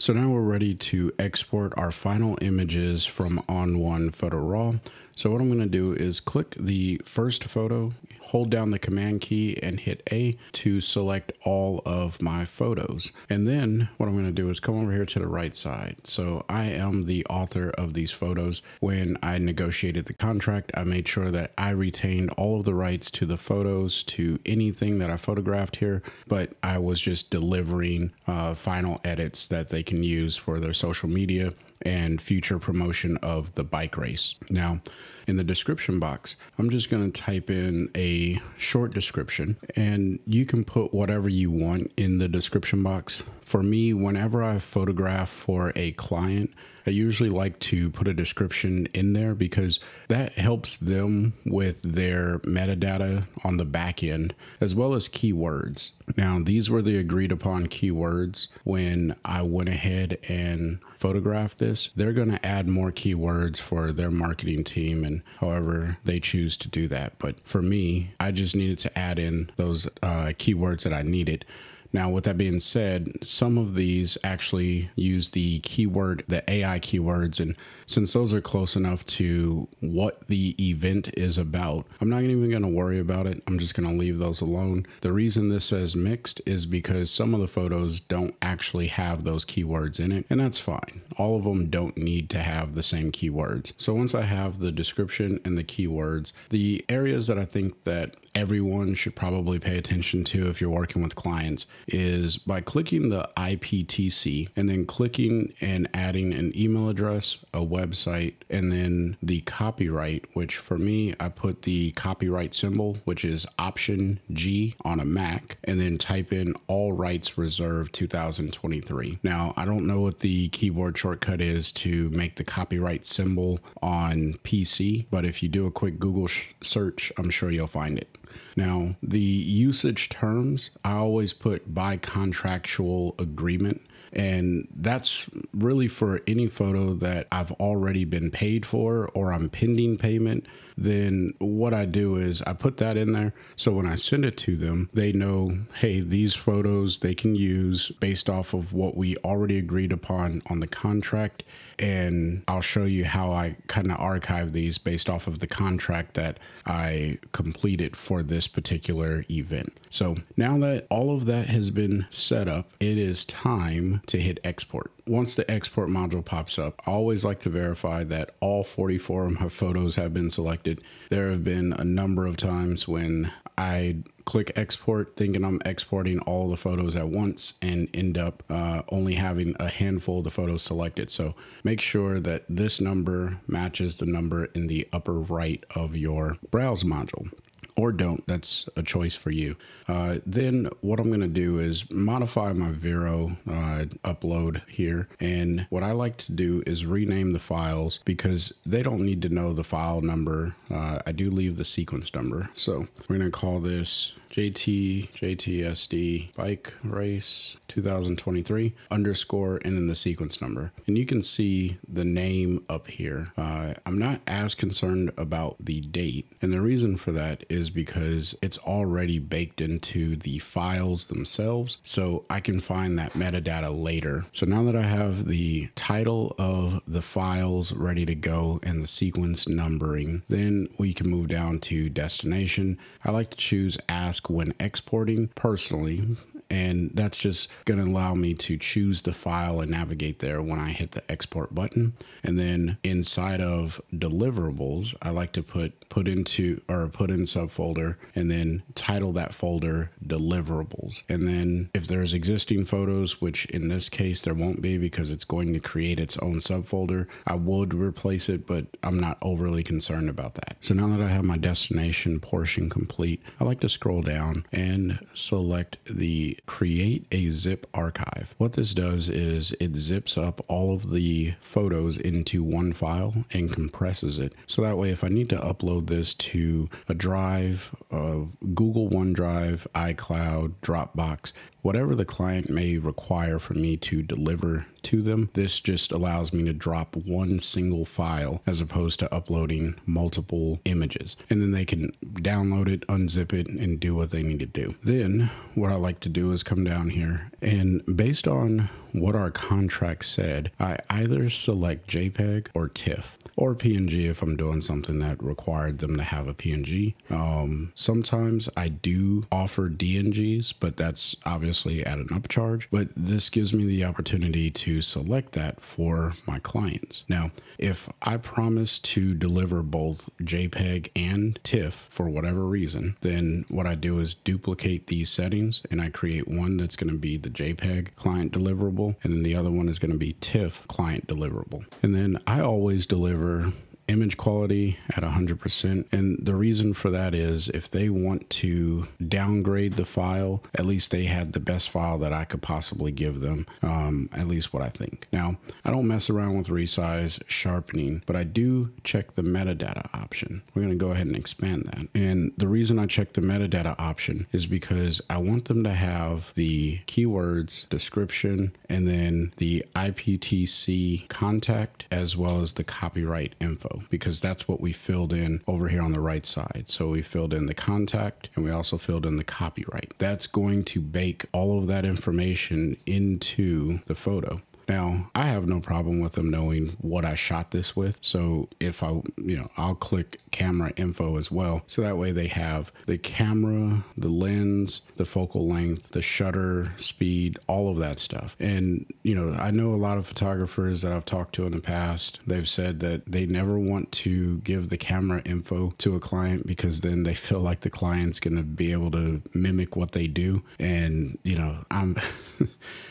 So now we're ready to export our final images from ON1 Photo Raw. So what I'm going to do is click the first photo, hold down the command key and hit A to select all of my photos. And then what I'm going to do is come over here to the right side. So I am the author of these photos. When I negotiated the contract, I made sure that I retained all of the rights to the photos, to anything that I photographed here, but I was just delivering uh, final edits that they can use for their social media and future promotion of the bike race. Now, in the description box, I'm just going to type in a short description and you can put whatever you want in the description box. For me, whenever I photograph for a client, I usually like to put a description in there because that helps them with their metadata on the back end as well as keywords. Now, these were the agreed upon keywords when I went ahead and photographed this. They're going to add more keywords for their marketing team and however they choose to do that. But for me, I just needed to add in those uh, keywords that I needed. Now, with that being said, some of these actually use the keyword, the AI keywords, and since those are close enough to what the event is about, I'm not even going to worry about it. I'm just going to leave those alone. The reason this says mixed is because some of the photos don't actually have those keywords in it, and that's fine. All of them don't need to have the same keywords. So once I have the description and the keywords, the areas that I think that everyone should probably pay attention to if you're working with clients is by clicking the IPTC and then clicking and adding an email address, a website, and then the copyright, which for me, I put the copyright symbol, which is Option G on a Mac, and then type in all rights reserved 2023. Now, I don't know what the keyboard shortcut is to make the copyright symbol on PC, but if you do a quick Google search, I'm sure you'll find it. Now, the usage terms, I always put by contractual agreement. And that's really for any photo that I've already been paid for or I'm pending payment. Then what I do is I put that in there. So when I send it to them, they know, hey, these photos they can use based off of what we already agreed upon on the contract and I'll show you how I kind of archive these based off of the contract that I completed for this particular event. So now that all of that has been set up, it is time to hit export. Once the export module pops up, I always like to verify that all 44 of my photos have been selected. There have been a number of times when I click export thinking I'm exporting all the photos at once and end up uh, only having a handful of the photos selected. So make sure that this number matches the number in the upper right of your browse module or don't. That's a choice for you. Uh, then what I'm going to do is modify my Vero uh, upload here. And what I like to do is rename the files because they don't need to know the file number. Uh, I do leave the sequence number. So we're going to call this JT JTSD bike race 2023 underscore and then the sequence number. And you can see the name up here. Uh, I'm not as concerned about the date. And the reason for that is because it's already baked into the files themselves. So I can find that metadata later. So now that I have the title of the files ready to go and the sequence numbering, then we can move down to destination. I like to choose ask when exporting personally and that's just going to allow me to choose the file and navigate there when I hit the export button. And then inside of deliverables, I like to put put into or put in subfolder and then title that folder deliverables. And then if there's existing photos, which in this case there won't be because it's going to create its own subfolder, I would replace it, but I'm not overly concerned about that. So now that I have my destination portion complete, I like to scroll down and select the create a zip archive. What this does is it zips up all of the photos into one file and compresses it. So that way, if I need to upload this to a drive, uh, Google OneDrive, iCloud, Dropbox, whatever the client may require for me to deliver to them. This just allows me to drop one single file as opposed to uploading multiple images. And then they can download it, unzip it, and do what they need to do. Then what I like to do is come down here and based on what our contract said, I either select JPEG or TIFF or PNG if I'm doing something that required them to have a PNG. Um, sometimes I do offer DNGs, but that's obviously at an upcharge. But this gives me the opportunity to select that for my clients. Now, if I promise to deliver both JPEG and TIFF for whatever reason, then what I do is duplicate these settings and I create one that's going to be the JPEG client deliverable, and then the other one is going to be TIFF client deliverable. And then I always deliver image quality at 100%. And the reason for that is if they want to downgrade the file, at least they had the best file that I could possibly give them, um, at least what I think. Now, I don't mess around with resize sharpening, but I do check the metadata option. We're going to go ahead and expand that. And the reason I check the metadata option is because I want them to have the keywords, description, and then the IPTC contact, as well as the copyright info because that's what we filled in over here on the right side. So we filled in the contact and we also filled in the copyright. That's going to bake all of that information into the photo. Now, I have no problem with them knowing what I shot this with. So if I, you know, I'll click camera info as well. So that way they have the camera, the lens, the focal length, the shutter speed, all of that stuff. And, you know, I know a lot of photographers that I've talked to in the past, they've said that they never want to give the camera info to a client because then they feel like the client's going to be able to mimic what they do. And, you know, I'm.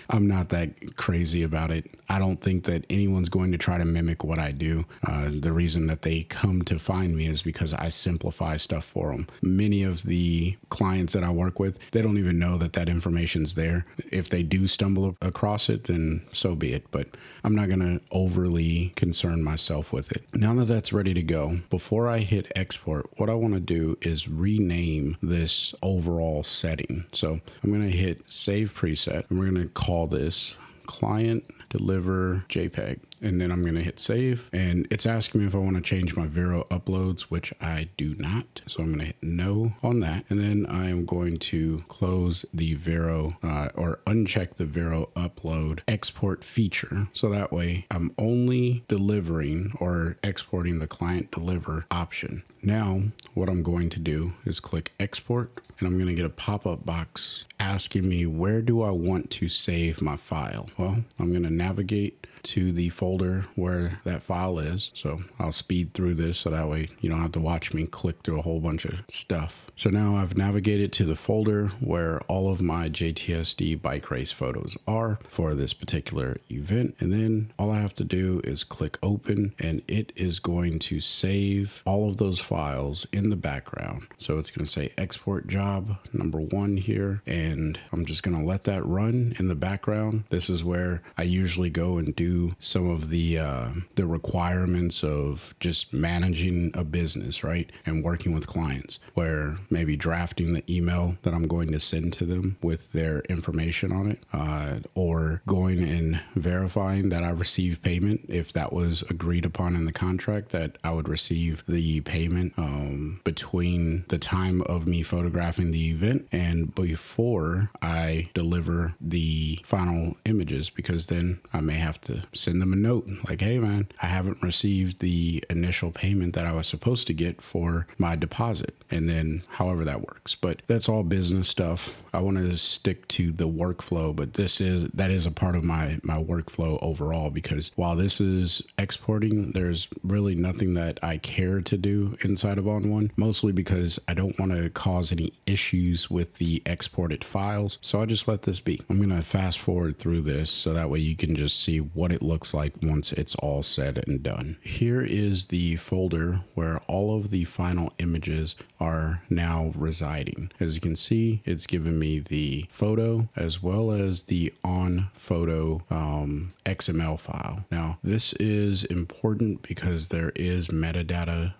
I'm not that crazy about it. I don't think that anyone's going to try to mimic what I do. Uh, the reason that they come to find me is because I simplify stuff for them. Many of the clients that I work with, they don't even know that that information's there. If they do stumble across it, then so be it. But I'm not going to overly concern myself with it. Now that that's ready to go, before I hit export, what I want to do is rename this overall setting. So I'm going to hit save preset and we're going to call this client deliver JPEG and then I'm going to hit save and it's asking me if I want to change my Vero uploads, which I do not. So I'm going to hit no on that. And then I am going to close the Vero uh, or uncheck the Vero upload export feature. So that way I'm only delivering or exporting the client deliver option. Now, what I'm going to do is click export and I'm going to get a pop-up box asking me where do I want to save my file? Well, I'm going to navigate to the folder where that file is. So I'll speed through this so that way you don't have to watch me click through a whole bunch of stuff. So now I've navigated to the folder where all of my JTSD bike race photos are for this particular event. And then all I have to do is click open and it is going to save all of those files in the background. So it's going to say export job number one here. And I'm just going to let that run in the background. This is where I usually go and do some of the, uh, the requirements of just managing a business, right? And working with clients where maybe drafting the email that I'm going to send to them with their information on it, uh, or going and verifying that I received payment if that was agreed upon in the contract that I would receive the payment um, between the time of me photographing the event and before I deliver the final images, because then I may have to send them a note like, hey man, I haven't received the initial payment that I was supposed to get for my deposit. And then however that works. But that's all business stuff. I want to stick to the workflow, but this is that is a part of my my workflow overall because while this is exporting, there's really nothing that I care to do inside of ON1, mostly because I don't want to cause any issues with the exported files. So I just let this be. I'm going to fast forward through this so that way you can just see what it looks like once it's all said and done. Here is the folder where all of the final images are now residing. As you can see, it's given me the photo as well as the on photo um, XML file. Now, this is important because there is metadata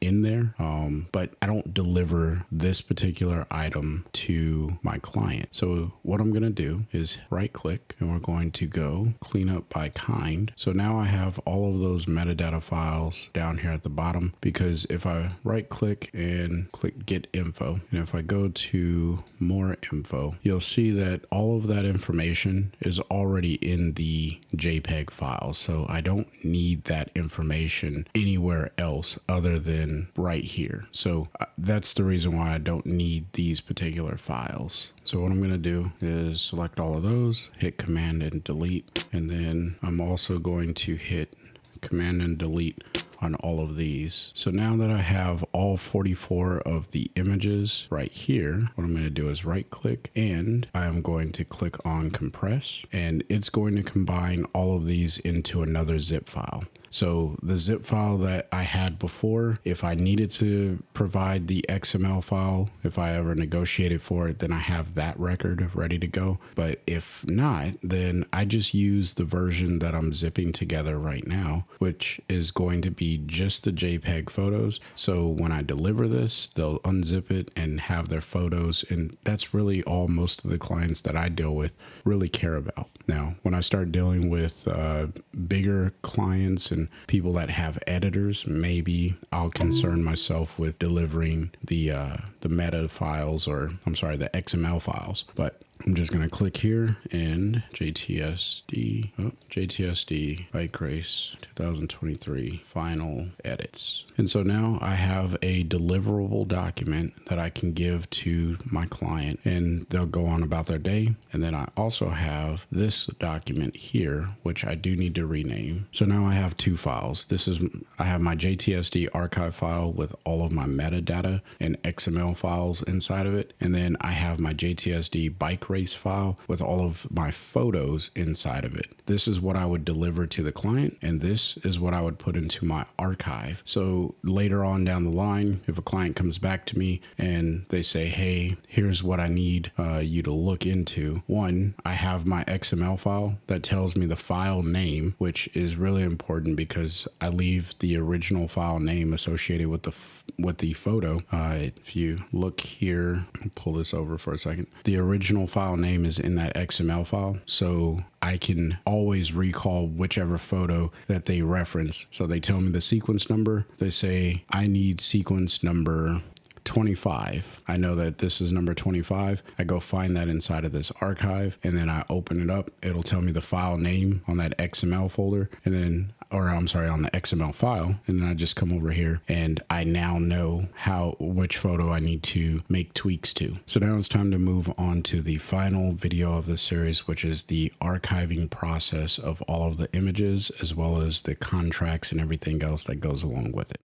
in there, um, but I don't deliver this particular item to my client. So what I'm going to do is right click and we're going to go clean up by kind. So now I have all of those metadata files down here at the bottom because if I right click and click get info. And if I go to more info, you'll see that all of that information is already in the JPEG file. So I don't need that information anywhere else other than right here. So uh, that's the reason why I don't need these particular files. So what I'm going to do is select all of those, hit command and delete, and then I'm also going to hit command and delete on all of these. So now that I have all 44 of the images right here, what I'm going to do is right click and I'm going to click on compress and it's going to combine all of these into another zip file. So the zip file that I had before, if I needed to provide the XML file, if I ever negotiated for it, then I have that record ready to go. But if not, then I just use the version that I'm zipping together right now, which is going to be just the JPEG photos. So when I deliver this, they'll unzip it and have their photos. And that's really all most of the clients that I deal with really care about. Now, when I start dealing with uh, bigger clients and people that have editors, maybe I'll concern myself with delivering the uh, the meta files or I'm sorry, the XML files. But I'm just going to click here and JTSD, oh, JTSD bike race 2023 final edits. And so now I have a deliverable document that I can give to my client and they'll go on about their day. And then I also have this document here, which I do need to rename. So now I have two files. This is, I have my JTSD archive file with all of my metadata and XML files inside of it. And then I have my JTSD bike race file with all of my photos inside of it. This is what I would deliver to the client, and this is what I would put into my archive. So later on down the line, if a client comes back to me and they say, hey, here's what I need uh, you to look into, one, I have my XML file that tells me the file name, which is really important because I leave the original file name associated with the with the photo. Uh, if you look here, pull this over for a second. The original file name is in that XML file. So I can always recall whichever photo that they reference. So they tell me the sequence number. They say, I need sequence number 25. I know that this is number 25. I go find that inside of this archive and then I open it up. It'll tell me the file name on that XML folder. And then or I'm sorry, on the XML file. And then I just come over here and I now know how, which photo I need to make tweaks to. So now it's time to move on to the final video of the series, which is the archiving process of all of the images, as well as the contracts and everything else that goes along with it.